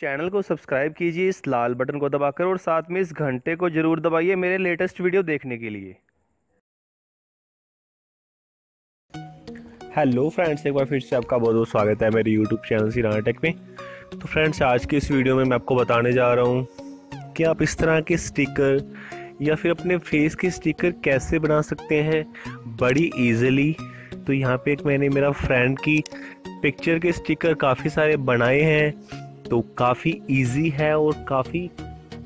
Channel को subscribe कीजिए, इस लाल बटन को दबाकर और साथ में इस घंटे को ज़रूर दबाइए मेरे लेटेस्ट वीडियो देखने के लिए। हेलो फ्रेंड्स, एक बार फिर से आपका बहुत बहुत स्वागत है मेरे यूट्यूब चैनल सिराना टेक में। तो फ्रेंड्स, आज की इस वीडियो में मैं आपको बताने जा रहा हूँ कि आप इस तरह के स्टिकर या फिर अपने फेस के स्टिकर कैसे बना सकते हैं बड़ी इजीली तो यहाँ पे एक मैंने मेरा फ्रेंड की पिक्चर के स्टिकर काफ़ी सारे बनाए हैं। तो काफ़ी इजी है और काफ़ी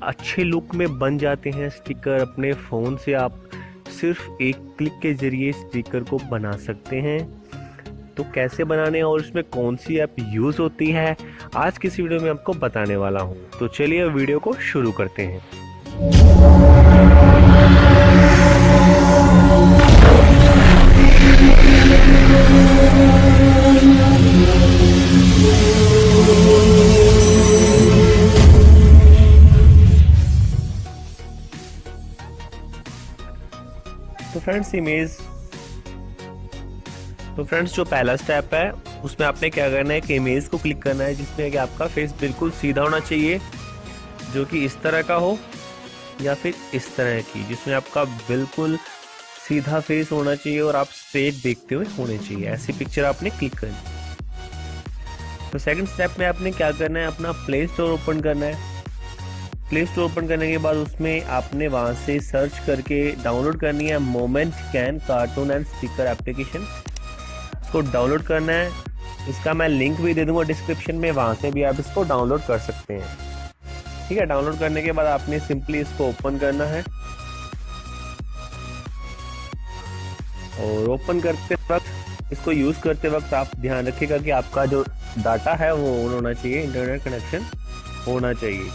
अच्छे लुक में बन जाते हैं स्टिकर अपने फ़ोन से आप सिर्फ़ एक क्लिक के ज़रिए स्टिकर को बना सकते हैं। तो कैसे बनाने और इसमें कौन सी ऐप यूज़ होती है, आज की इस वीडियो में आपको बताने वाला हूँ। तो चलिए वीडियो को शुरू करते हैं। फ्रेंड्स इमेज तो फ्रेंड्स जो पहला स्टेप है, उसमें आपने क्या करना है कि इमेज को क्लिक करना है, जिसमें कि आपका फेस बिल्कुल सीधा होना चाहिए, जो कि इस तरह का हो, या फिर इस तरह की, जिसमें आपका बिल्कुल सीधा फेस होना चाहिए और आप स्ट्रेट देखते हुए होने चाहिए। ऐसी पिक्चर आपने क्लिक करनी तो सेकंड स्टेप में आपने क्या करना है, अपना प्ले स्टोर ओपन करना है। प्ले स्टोर ओपन करने के बाद उसमें आपने वहाँ से सर्च करके डाउनलोड करनी है moment can cartoon and speaker application इसको डाउनलोड करना है। इसका मैं लिंक भी दे दूँगा डिस्क्रिप्शन में। वहाँ से भी आप इसको डाउनलोड कर सकते हैं। ठीक है डाउनलोड करने के बाद आपने सिंपली इसको ओपन करना है। और ओपन करते वक्त, इसको यूज़ करते वक्त आप ध्यान रखिएगा कि आपका जो डाटा है वो ऑन होना चाहिए इंटरनेट कनेक्शन होना चाहिए।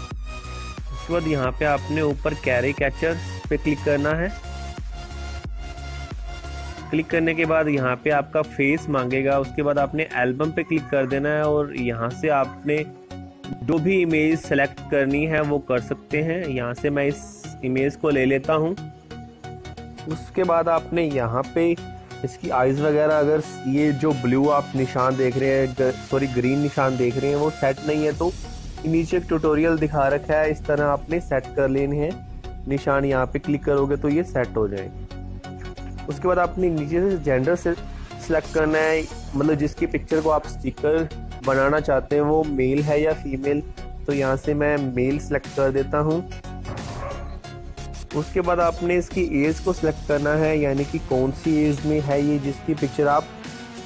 उसके बाद यहाँ पे आपने ऊपर कैरी कैचर पे क्लिक करना है। क्लिक करने के बाद यहाँ पे आपका फेस मांगेगा, उसके बाद आपने एल्बम पे क्लिक कर देना है और यहाँ से आपने जो भी इमेज सेलेक्ट करनी है वो कर सकते हैं। यहाँ से मैं इस इमेज को ले लेता हूँ। उसके बाद आपने यहाँ पे इसकी आइज़ वगैरह अगर ये जो ब्लू आप निशान देख रहे हैं सॉरी ग्रीन निशान देख रहे हैं, वो सेट नहीं है तो नीचे एक ट्यूटोरियल दिखा रखा है, इस तरह आपने सेट कर लेने हैं। निशान यहाँ पे क्लिक करोगे तो ये सेट हो जाए। उसके बाद आपने नीचे से जेंडर से सिलेक्ट करना है मतलब जिसकी पिक्चर को आप स्टिकर बनाना चाहते हैं, वो मेल है या फीमेल तो यहाँ से मैं मेल सेलेक्ट कर देता हूँ। उसके बाद आपने इसकी एज को सिलेक्ट करना है, यानी कि कौन सी एज में है ये जिसकी पिक्चर आप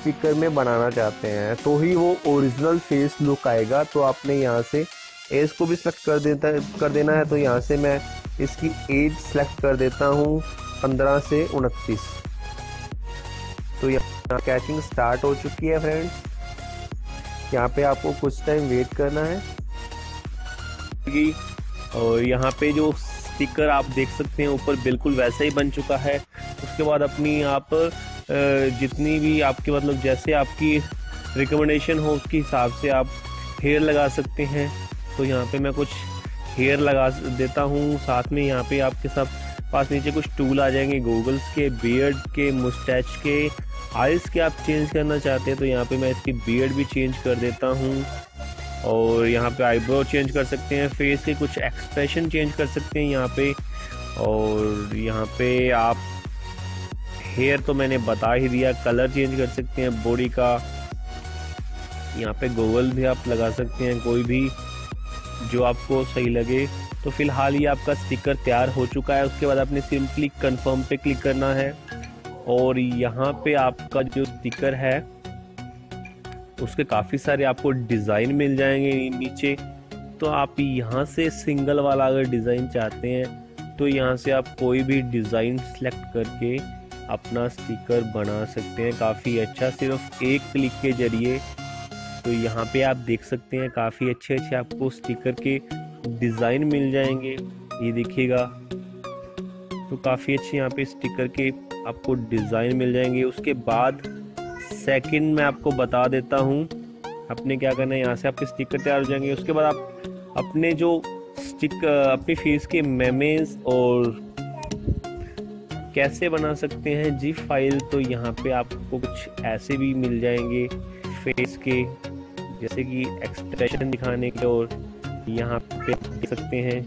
स्टिकर में बनाना चाहते हैं तो ही वो ओरिजिनल फेस लुक आएगा तो आपने यहाँ से एज को भी सिलेक्ट कर देता, कर देना है तो यहाँ से मैं इसकी एज सेलेक्ट कर देता हूँ, पंद्रह से उनतीस। तो यहाँ कैचिंग स्टार्ट हो चुकी है फ्रेंड्स यहाँ पे आपको कुछ टाइम वेट करना है। और यहाँ पे जो स्टिकर आप देख सकते हैं, ऊपर बिल्कुल वैसा ही बन चुका है। उसके बाद अपनी आप जितनी भी आपके मतलब जैसे आपकी रिकमेंडेशन हो, उसके हिसाब से आप हेयर लगा सकते हैं। तो यहाँ पे मैं कुछ हेयर लगा देता हूँ। साथ में यहाँ पे आपके सब, पास नीचे कुछ टूल आ जाएँगे। गूगल्स के बियर्ड के मुस्टैच के आइस के आप चेंज करना चाहते हैं तो यहाँ पे मैं इसकी बियर्ड भी चेंज कर देता हूँ। और यहाँ पे आईब्रो चेंज कर सकते हैं। फेस के कुछ एक्सप्रेशन चेंज कर सकते हैं यहाँ पे। और यहाँ पे आप हेयर तो मैंने बता ही दिया, कलर चेंज कर सकते हैं बॉडी का। यहाँ पे गोगल भी आप लगा सकते हैं कोई भी, जो आपको सही लगे। तो फ़िलहाल ये आपका स्टिकर तैयार हो चुका है, उसके बाद आपने सिंपली कंफर्म पे क्लिक करना है। और यहाँ पे आपका जो स्टिकर है, उसके काफ़ी सारे आपको डिज़ाइन मिल जाएँगे नीचे। तो आप यहाँ से सिंगल वाला अगर डिज़ाइन चाहते हैं तो यहाँ से आप कोई भी डिज़ाइन सेलेक्ट करके अपना स्टिकर बना सकते हैं। काफ़ी अच्छा सिर्फ़ एक क्लिक के ज़रिए। तो यहाँ पे आप देख सकते हैं, काफ़ी अच्छे अच्छे आपको स्टिकर के डिज़ाइन मिल जाएँगे। ये देखिएगा। तो काफ़ी अच्छे यहाँ पे स्टिकर के आपको डिज़ाइन मिल जाएँगे। उसके बाद सेकंड मैं आपको बता देता हूँ अपने क्या करना है? यहाँ से आपके स्टिकर तैयार हो जाएँगे। उसके बाद आप अपने जो स्टिक अपनी फेस के मेमेज और कैसे बना सकते हैं जी फ़ाइल? तो यहाँ पे आपको कुछ ऐसे भी मिल जाएँगे फेस के, जैसे कि एक्सप्रेशन दिखाने के और यहाँ पे देख सकते हैं।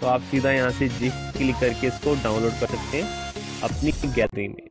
तो आप सीधा यहाँ से जिप क्लिक करके इसको डाउनलोड कर सकते हैं अपनी गैलरी में।